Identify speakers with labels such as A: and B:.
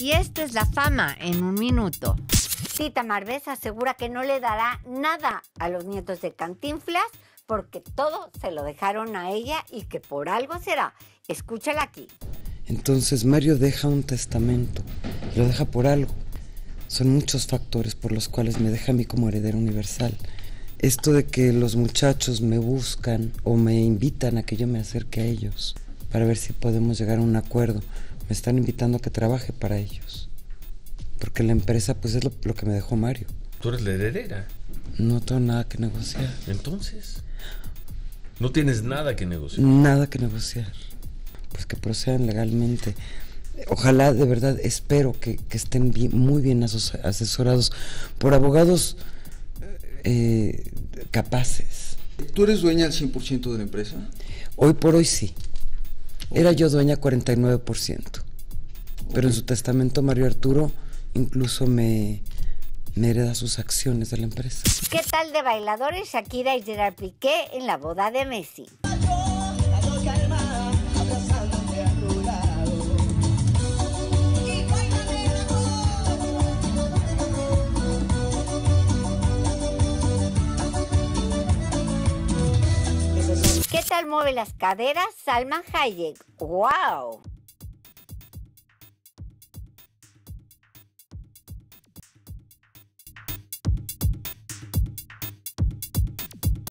A: Y esta es la fama en un minuto.
B: Tita Marbés asegura que no le dará nada a los nietos de Cantinflas porque todo se lo dejaron a ella y que por algo será. Escúchala aquí.
C: Entonces Mario deja un testamento y lo deja por algo. Son muchos factores por los cuales me deja a mí como heredero universal. Esto de que los muchachos me buscan o me invitan a que yo me acerque a ellos para ver si podemos llegar a un acuerdo. Me están invitando a que trabaje para ellos. Porque la empresa pues es lo, lo que me dejó Mario.
D: Tú eres la heredera.
C: No tengo nada que negociar.
D: Entonces, no tienes nada que negociar.
C: Nada que negociar. Pues que procedan legalmente. Ojalá, de verdad, espero que, que estén bien, muy bien asesorados por abogados eh, capaces.
E: ¿Tú eres dueña al 100% de la empresa?
C: Hoy por hoy sí. Era yo dueña 49%. Pero en su testamento Mario Arturo incluso me, me hereda sus acciones de la empresa.
B: ¿Qué tal de bailadores Shakira y Gerard Piqué en la boda de Messi? ¿Qué tal mueve las caderas Salman Hayek? ¡Wow!